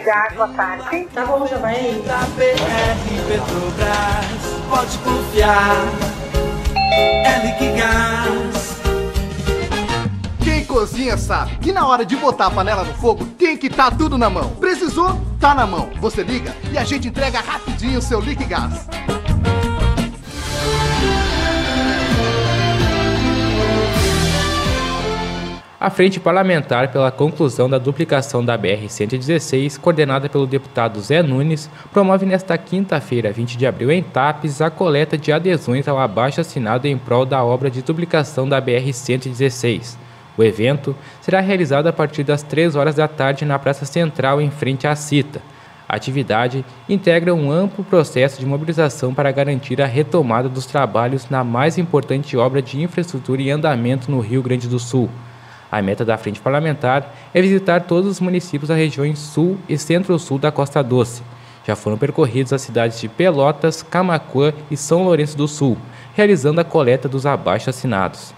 Gás, boa tarde. Tá bom, já vai aí. Da BR Petrobras, pode confiar. É Liquigás. Quem cozinha sabe que na hora de botar a panela no fogo tem que estar tudo na mão. Precisou? Tá na mão. Você liga e a gente entrega rapidinho o seu Liquigás. A Frente Parlamentar pela conclusão da duplicação da BR-116, coordenada pelo deputado Zé Nunes, promove nesta quinta-feira, 20 de abril, em Tapes, a coleta de adesões ao abaixo-assinado em prol da obra de duplicação da BR-116. O evento será realizado a partir das 3 horas da tarde na Praça Central, em frente à CITA. A atividade integra um amplo processo de mobilização para garantir a retomada dos trabalhos na mais importante obra de infraestrutura em andamento no Rio Grande do Sul. A meta da Frente Parlamentar é visitar todos os municípios das regiões sul e centro-sul da Costa Doce. Já foram percorridos as cidades de Pelotas, Camacuã e São Lourenço do Sul, realizando a coleta dos abaixo-assinados.